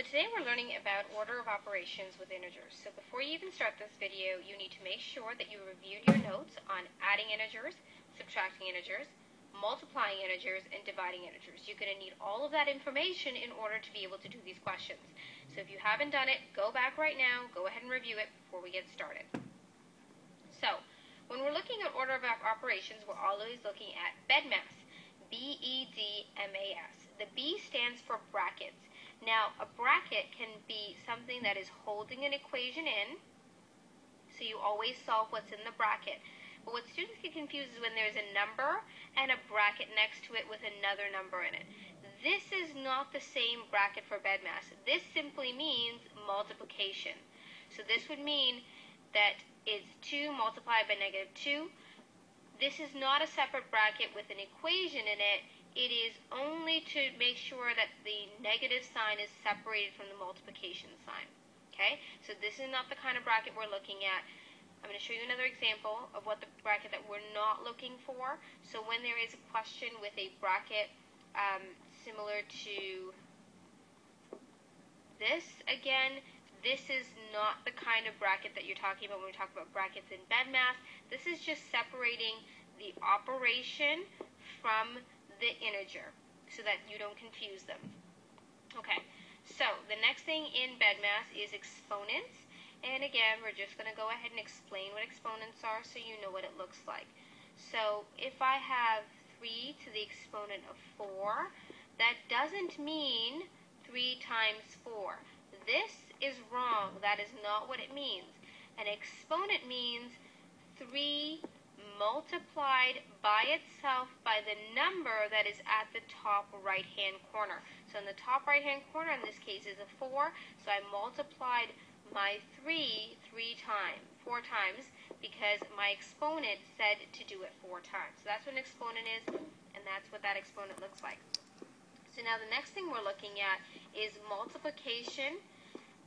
So today we're learning about order of operations with integers. So before you even start this video, you need to make sure that you reviewed your notes on adding integers, subtracting integers, multiplying integers, and dividing integers. You're going to need all of that information in order to be able to do these questions. So if you haven't done it, go back right now, go ahead and review it before we get started. So, when we're looking at order of operations, we're always looking at BEDMAS, B-E-D-M-A-S. The B stands for brackets. Now, a bracket can be something that is holding an equation in, so you always solve what's in the bracket. But what students get confused is when there's a number and a bracket next to it with another number in it. This is not the same bracket for BEDMAS. This simply means multiplication. So this would mean that it's 2 multiplied by negative 2. This is not a separate bracket with an equation in it it is only to make sure that the negative sign is separated from the multiplication sign. Okay, so this is not the kind of bracket we're looking at. I'm going to show you another example of what the bracket that we're not looking for. So when there is a question with a bracket um, similar to this, again, this is not the kind of bracket that you're talking about when we talk about brackets in BEDMAS. This is just separating the operation from the integer so that you don't confuse them. Okay, so the next thing in BEDMAS is exponents. And again, we're just going to go ahead and explain what exponents are so you know what it looks like. So if I have 3 to the exponent of 4, that doesn't mean 3 times 4. This is wrong. That is not what it means. An exponent means 3 multiplied by itself by the number that is at the top right hand corner. So in the top right hand corner in this case is a 4, so I multiplied my 3 three times, four times, because my exponent said to do it four times. So that's what an exponent is, and that's what that exponent looks like. So now the next thing we're looking at is multiplication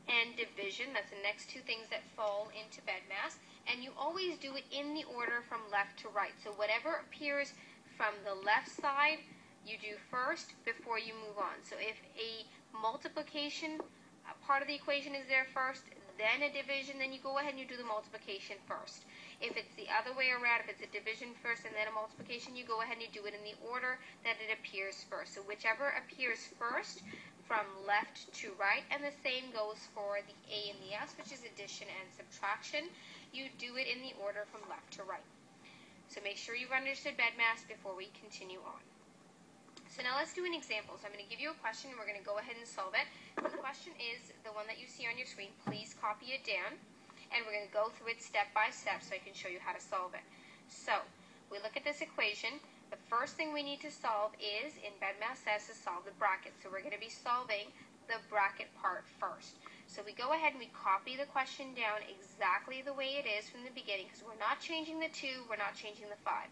and division. That's the next two things that fall into BEDMAS. And you always do it in the order from left to right. So whatever appears from the left side, you do first before you move on. So if a multiplication part of the equation is there first, then a division, then you go ahead and you do the multiplication first. If it's the other way around, if it's a division first and then a multiplication, you go ahead and you do it in the order that it appears first. So whichever appears first, from left to right, and the same goes for the A and the S, which is addition and subtraction. You do it in the order from left to right. So make sure you've understood BEDMAS before we continue on. So now let's do an example. So I'm going to give you a question, and we're going to go ahead and solve it. The question is the one that you see on your screen. Please copy it down, and we're going to go through it step by step so I can show you how to solve it. So we look at this equation. The first thing we need to solve is, in BEDMAS says to solve the bracket. So we're going to be solving the bracket part first. So we go ahead and we copy the question down exactly the way it is from the beginning because we're not changing the 2, we're not changing the 5.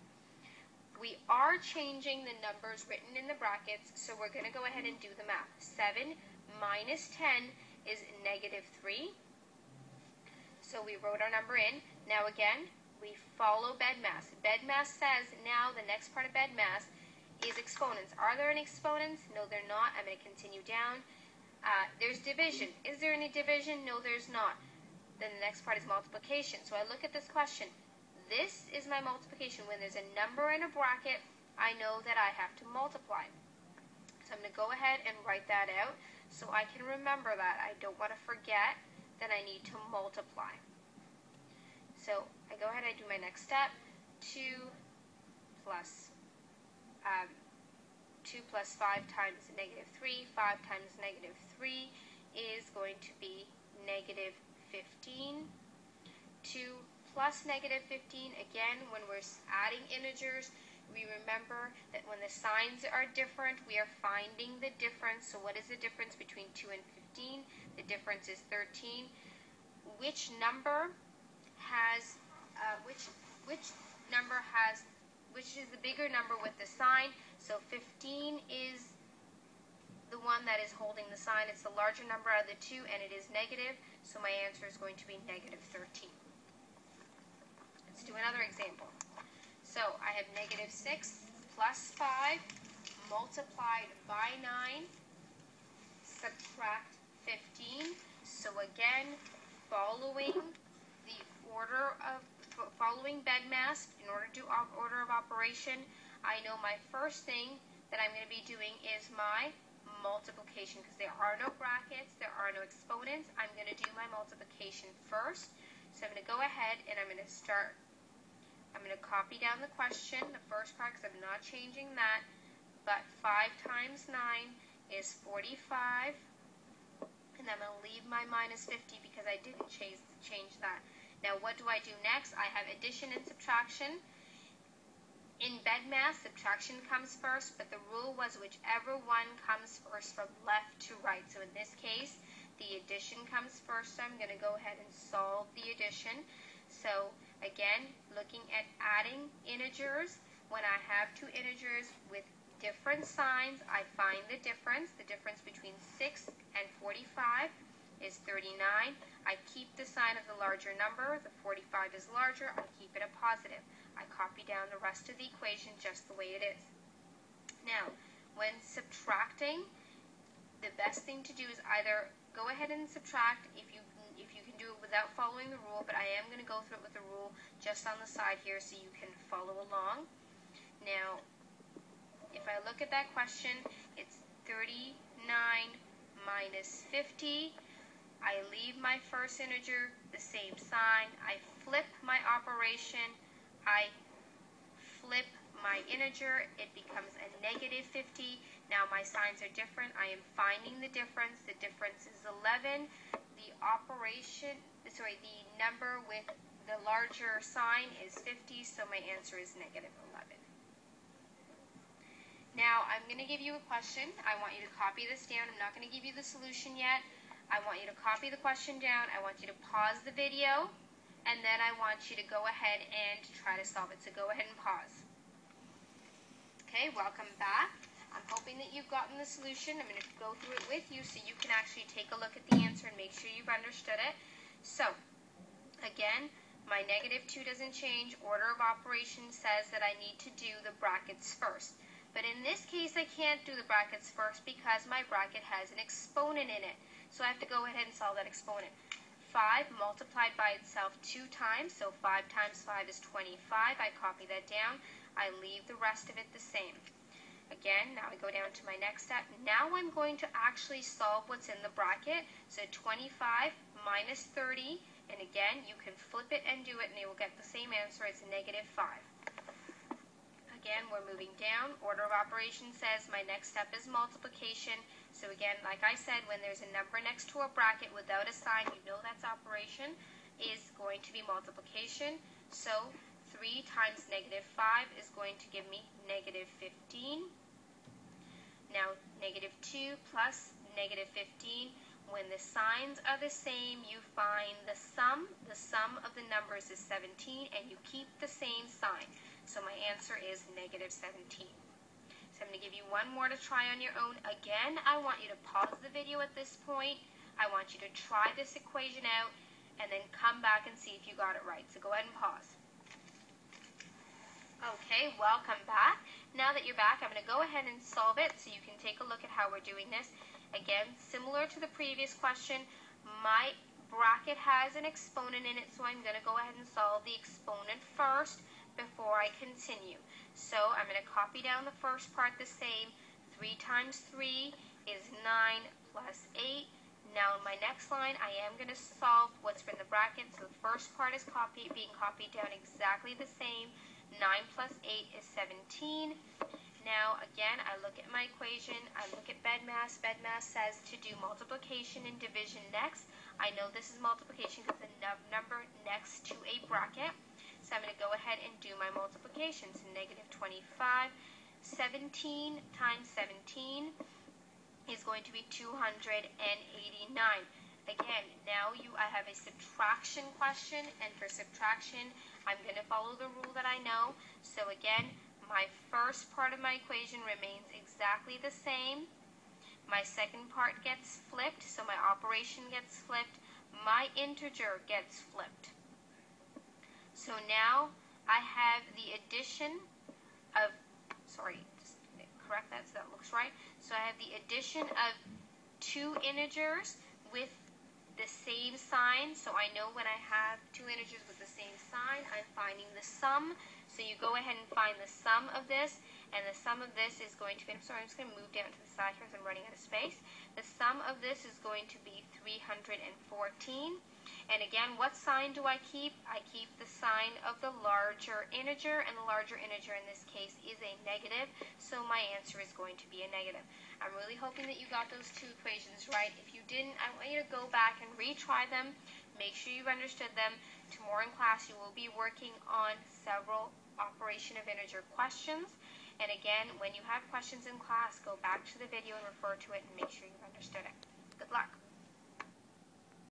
We are changing the numbers written in the brackets, so we're going to go ahead and do the math. 7 minus 10 is negative 3. So we wrote our number in. Now again, we follow BEDMAS. BEDMAS says now the next part of BEDMAS is exponents. Are there any exponents? No, they're not. I'm going to continue down. Uh, there's division. Is there any division? No, there's not. Then the next part is multiplication. So I look at this question. This is my multiplication. When there's a number in a bracket, I know that I have to multiply. So I'm going to go ahead and write that out so I can remember that. I don't want to forget that I need to multiply. So I go ahead and I do my next step. 2 plus, um, 2 plus 5 times negative 3. 5 times negative 3 is going to be negative 15. 2 plus negative 15, again, when we're adding integers, we remember that when the signs are different, we are finding the difference. So what is the difference between 2 and 15? The difference is 13. Which number has uh, which which number has which is the bigger number with the sign. So 15 is the one that is holding the sign. It's the larger number out of the two, and it is negative. So my answer is going to be negative 13. Let's do another example. So I have negative 6 plus 5 multiplied by 9 subtract 15. So again, following order of following BEDMAS in order to do order of operation, I know my first thing that I'm going to be doing is my multiplication because there are no brackets, there are no exponents. I'm going to do my multiplication first. So I'm going to go ahead and I'm going to start, I'm going to copy down the question, the first part because I'm not changing that, but 5 times 9 is 45, and I'm going to leave my minus 50 because I didn't change, change that. Now what do I do next? I have addition and subtraction. In BEDMAS, subtraction comes first, but the rule was whichever one comes first from left to right. So in this case, the addition comes first, so I'm going to go ahead and solve the addition. So again, looking at adding integers, when I have two integers with different signs, I find the difference. The difference between 6 and 45 is 39. I keep the sign of the larger number. The 45 is larger. I keep it a positive. I copy down the rest of the equation just the way it is. Now, when subtracting, the best thing to do is either go ahead and subtract if you if you can do it without following the rule, but I am going to go through it with the rule just on the side here so you can follow along. Now, if I look at that question, it's 39 minus 50. I leave my first integer the same sign. I flip my operation. I flip my integer. It becomes a negative 50. Now my signs are different. I am finding the difference. The difference is 11. The operation, sorry, the number with the larger sign is 50, so my answer is negative 11. Now I'm going to give you a question. I want you to copy this down. I'm not going to give you the solution yet. I want you to copy the question down. I want you to pause the video, and then I want you to go ahead and try to solve it. So go ahead and pause. Okay, welcome back. I'm hoping that you've gotten the solution. I'm going to go through it with you so you can actually take a look at the answer and make sure you've understood it. So, again, my negative 2 doesn't change. Order of operations says that I need to do the brackets first. But in this case, I can't do the brackets first because my bracket has an exponent in it. So I have to go ahead and solve that exponent. 5 multiplied by itself 2 times, so 5 times 5 is 25. I copy that down. I leave the rest of it the same. Again, now I go down to my next step. Now I'm going to actually solve what's in the bracket. So 25 minus 30, and again, you can flip it and do it, and you will get the same answer. It's negative 5. Again, we're moving down. Order of operations says my next step is multiplication. So again, like I said, when there's a number next to a bracket without a sign, you know that's operation is going to be multiplication. So 3 times negative 5 is going to give me negative 15. Now, negative 2 plus negative 15, when the signs are the same, you find the sum. The sum of the numbers is 17, and you keep the same sign. So my answer is negative 17. So I'm going to give you one more to try on your own. Again, I want you to pause the video at this point. I want you to try this equation out, and then come back and see if you got it right. So go ahead and pause. Okay, welcome back. Now that you're back, I'm going to go ahead and solve it so you can take a look at how we're doing this. Again, similar to the previous question, my bracket has an exponent in it, so I'm going to go ahead and solve the exponent first before I continue. So I'm going to copy down the first part the same. 3 times 3 is 9 plus 8. Now in my next line, I am going to solve what's in the bracket. So the first part is copy, being copied down exactly the same. 9 plus 8 is 17. Now, again, I look at my equation, I look at BEDMAS. BEDMAS says to do multiplication and division next. I know this is multiplication because the number next to a bracket. So I'm going to go ahead and do my multiplication. So negative 25. 17 times 17 is going to be 289. Again, now you I have a subtraction question, and for subtraction, I'm going to follow the rule that I know. So again, my first part of my equation remains exactly the same. My second part gets flipped, so my operation gets flipped. My integer gets flipped. So now I have the addition of, sorry, correct that so that looks right. So I have the addition of two integers with the same sign. So I know when I have two integers with the same sign, I'm finding the sum. So you go ahead and find the sum of this, and the sum of this is going to be, I'm sorry, I'm just going to move down to the side here because I'm running out of space. The sum of this is going to be 314. And again, what sign do I keep? I keep the sign of the larger integer, and the larger integer in this case is a negative, so my answer is going to be a negative. I'm really hoping that you got those two equations right. If you didn't, I want you to go back and retry them. Make sure you've understood them. Tomorrow in class, you will be working on several operation of integer questions. And again, when you have questions in class, go back to the video and refer to it and make sure you've understood it. Good luck.